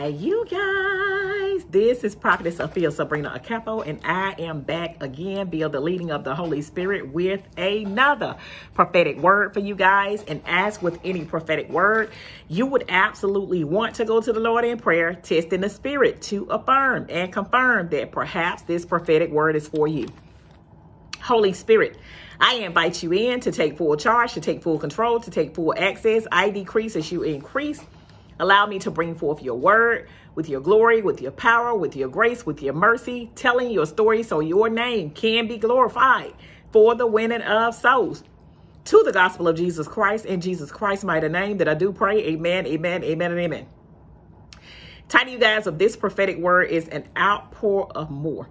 Hi, you guys. This is Prophetess Sophia Sebrena Akakpo, and I am back again via the leading of the Holy Spirit with another prophetic word for you guys. And as with any prophetic word, you would absolutely want to go to the Lord in prayer, testing the Spirit to affirm and confirm that perhaps this prophetic word is for you. Holy Spirit, I invite you in to take full charge, to take full control, to take full access. I decrease as you increase. Allow me to bring forth your word with your glory, with your power, with your grace, with your mercy, telling your story so your name can be glorified for the winning of souls. To the gospel of Jesus Christ in Jesus Christ's mighty name that I do pray. Amen, amen, amen, and amen. Title you guys of this prophetic word is an outpour of more.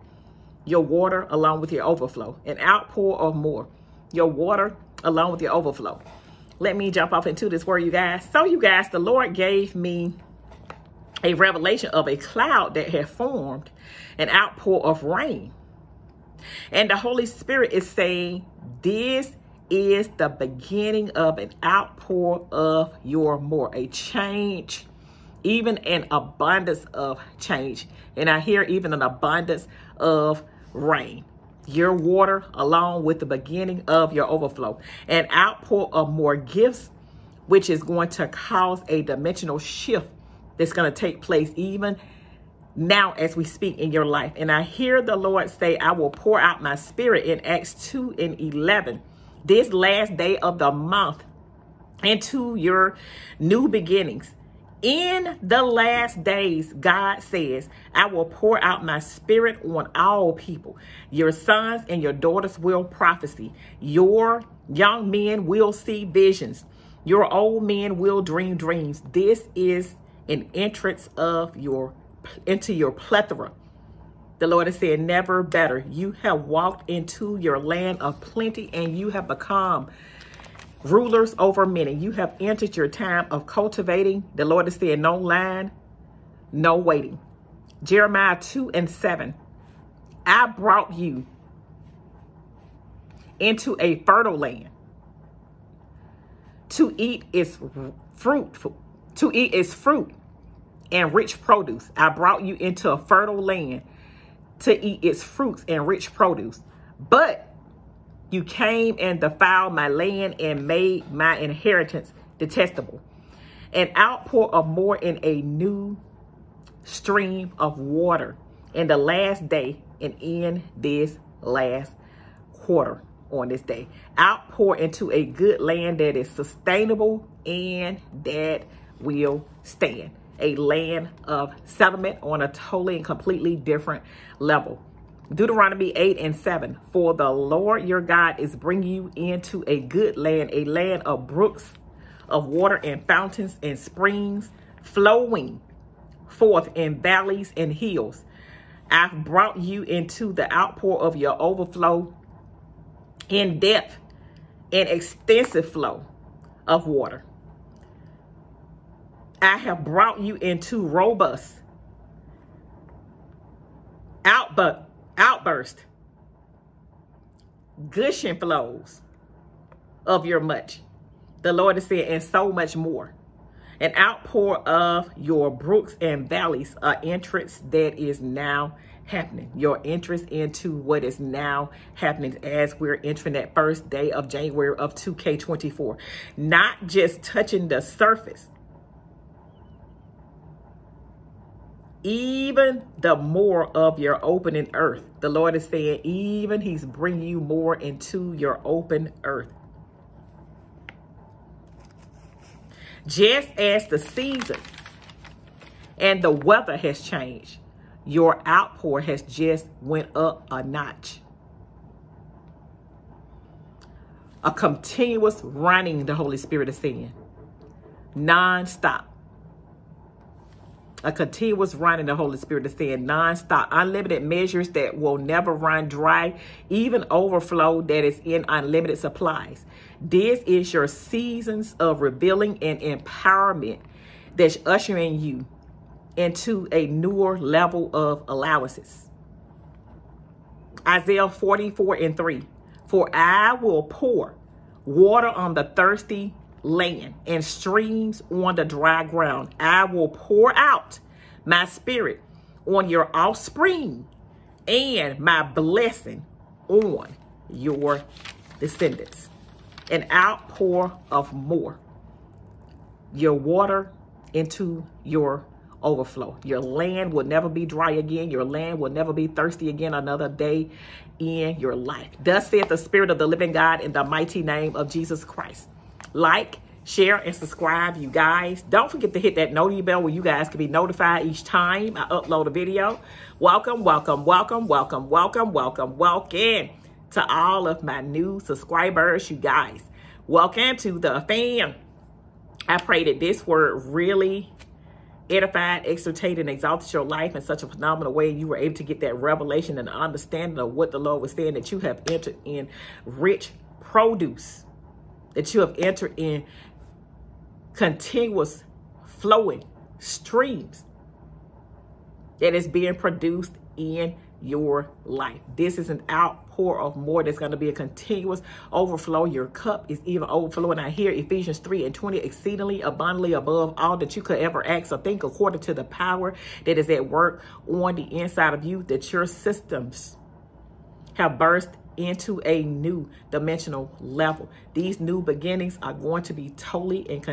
Your water along with your overflow. An outpour of more. Your water along with your overflow let me jump off into this word, you guys. So, you guys, the Lord gave me a revelation of a cloud that had formed an outpour of rain. And the Holy Spirit is saying, This is the beginning of an outpour of your more, a change, even an abundance of change. And I hear even an abundance of rain your water along with the beginning of your overflow. An outpour of more gifts, which is going to cause a dimensional shift that's going to take place even now as we speak in your life. And I hear the Lord say, I will pour out my spirit in Acts 2 and 11, this last day of the month, into your new beginnings. In the last days, God says, I will pour out my spirit on all people. Your sons and your daughters will prophesy. Your young men will see visions. Your old men will dream dreams. This is an entrance of your into your plethora. The Lord has said, never better. You have walked into your land of plenty and you have become rulers over many. You have entered your time of cultivating. The Lord is saying, no line, no waiting. Jeremiah 2 and 7. I brought you into a fertile land to eat its fruit, to eat its fruit and rich produce. I brought you into a fertile land to eat its fruits and rich produce. But you came and defiled my land and made my inheritance detestable. An outpour of more in a new stream of water in the last day and in this last quarter on this day. Outpour into a good land that is sustainable and that will stand. A land of settlement on a totally and completely different level. Deuteronomy 8 and 7. For the Lord your God is bringing you into a good land, a land of brooks, of water and fountains and springs flowing forth in valleys and hills. I've brought you into the outpour of your overflow in depth and extensive flow of water. I have brought you into robust output outburst, gushing flows of your much. The Lord is saying, and so much more. An outpour of your brooks and valleys, an entrance that is now happening. Your entrance into what is now happening as we're entering that first day of January of 2K24. Not just touching the surface, even the more of your opening earth. The Lord is saying, even He's bringing you more into your open earth. Just as the season and the weather has changed, your outpour has just went up a notch. A continuous running, the Holy Spirit is saying, non-stop a continuous run in the Holy Spirit is saying non-stop, unlimited measures that will never run dry, even overflow that is in unlimited supplies. This is your seasons of revealing and empowerment that's ushering you into a newer level of allowances. Isaiah 44 and 3. For I will pour water on the thirsty land and streams on the dry ground. I will pour out my spirit on your offspring and my blessing on your descendants. An outpour of more. Your water into your overflow. Your land will never be dry again. Your land will never be thirsty again another day in your life. Thus saith the Spirit of the living God in the mighty name of Jesus Christ. Like, share, and subscribe, you guys. Don't forget to hit that noti bell where you guys can be notified each time I upload a video. Welcome, welcome, welcome, welcome, welcome, welcome, welcome to all of my new subscribers, you guys. Welcome to the fam. I pray that this word really edified, exhortated, and exalted your life in such a phenomenal way. You were able to get that revelation and understanding of what the Lord was saying, that you have entered in rich produce, that you have entered in continuous flowing streams that is being produced in your life. This is an outpour of more that's going to be a continuous overflow. Your cup is even overflowing. I hear Ephesians 3 and 20 exceedingly abundantly above all that you could ever ask or think according to the power that is at work on the inside of you, that your systems have burst into a new dimensional level. These new beginnings are going to be totally and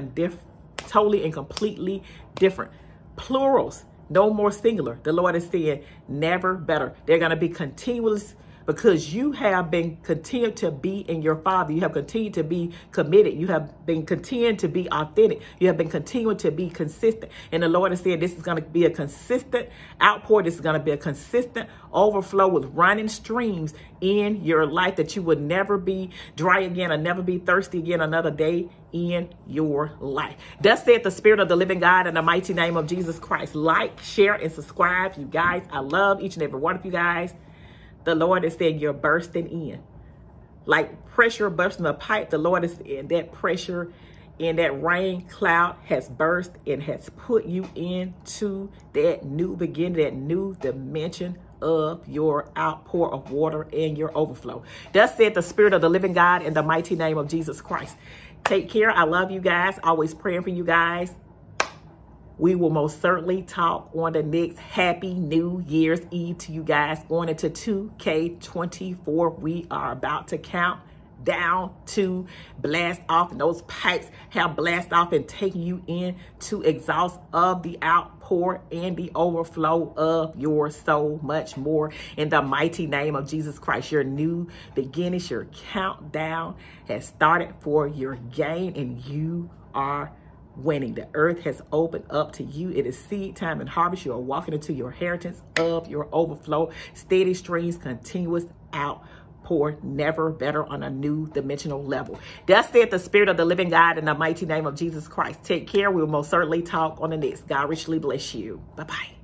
totally and completely different. Plurals no more singular. The Lord is saying never better. They're going to be continuous because you have been continued to be in your father. You have continued to be committed. You have been continuing to be authentic. You have been continuing to be consistent. And the Lord has said this is going to be a consistent outpour. This is going to be a consistent overflow with running streams in your life that you would never be dry again or never be thirsty again another day in your life. Thus said the Spirit of the living God in the mighty name of Jesus Christ. Like, share, and subscribe. You guys, I love each and every one of you guys the Lord is saying you're bursting in. Like pressure bursting a pipe, the Lord is in that pressure and that rain cloud has burst and has put you into that new beginning, that new dimension of your outpour of water and your overflow. Thus said the Spirit of the living God in the mighty name of Jesus Christ. Take care. I love you guys. Always praying for you guys. We will most certainly talk on the next Happy New Year's Eve to you guys going into 2K24. We are about to count down to blast off. And those pipes have blast off and taken you in to exhaust of the outpour and the overflow of your so much more in the mighty name of Jesus Christ. Your new beginnings your countdown has started for your gain and you are winning. The earth has opened up to you. It is seed time and harvest. You are walking into your inheritance of your overflow. Steady streams, continuous outpour, never better on a new dimensional level. Thus said the Spirit of the living God in the mighty name of Jesus Christ. Take care. We will most certainly talk on the next. God richly bless you. Bye-bye.